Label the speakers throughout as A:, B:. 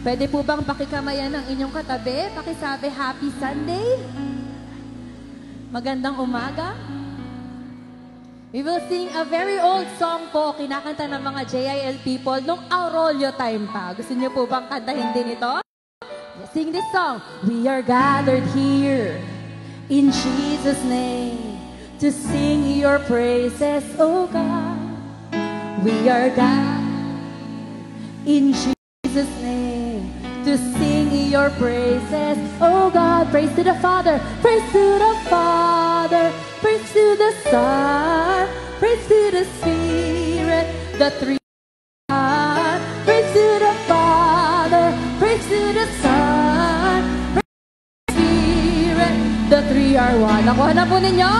A: Pwede po bang pakikamayan ng inyong katabi? Pakisabi, Happy Sunday. Magandang umaga. We will sing a very old song po, kinakanta ng mga JIL people nung Aurolio time pa. Gusto niyo po bang kantahin din ito? Sing this song. We are gathered here in Jesus' name to sing your praises, oh God. We are gathered in Jesus' name to sing your praises, oh God. Praise to the Father, praise to the Father, praise to the Son, praise to the Spirit, the three. God. Praise to the Father, praise to the Son, praise to the Spirit, the three are one. Nakuha na po ninyo?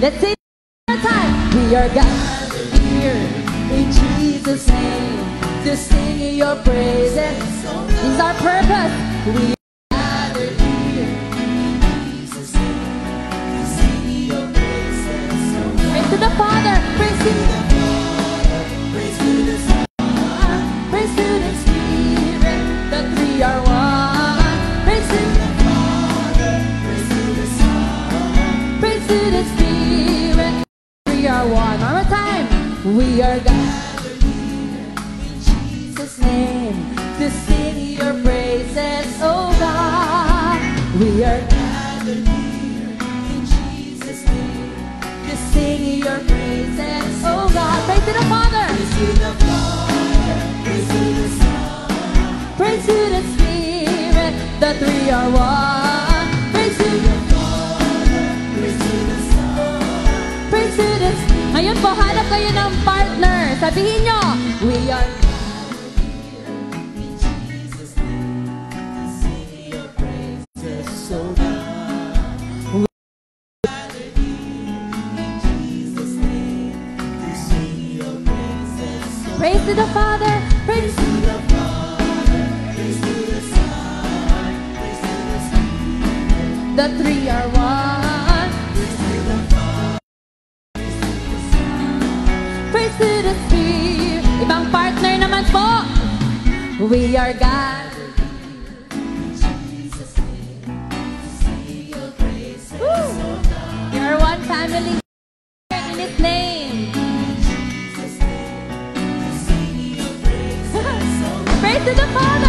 A: Let's say it one time. We are gathered here in Jesus' name to sing your praises. This our purpose. We. Praise to the Father, praise to the Son, praise to the Spirit, the three are one. Praise to the Father, praise to the Son, praise to the Spirit, three are one. Time. We are gathered to sing your praises, oh God. We are gathered here in Jesus' name to sing your praises, oh God. Praise to the Father. Praise to the Father. Praise to the Son. Praise to the Spirit. The three are one. Praise to the Father. Praise to the Son. Praise to the po, kayo ng. Sabihin nyo, we are Praise to the Father, praise to the Father, praise to the Son, praise to the Spirit. The three are one. Praise to the Father, praise to the Son. Praise to the Spirit. Ibang partner naman po. We are here in Jesus' name to the Father!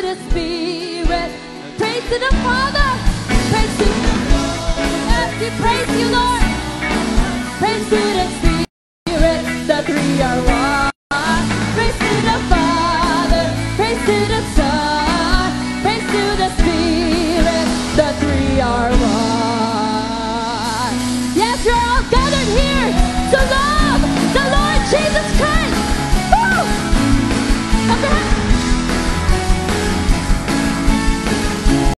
A: To the Spirit. Praise to the Father. Praise to the praise you, Lord. Praise to the Spirit. The three are one. Praise to the Father. Praise to the.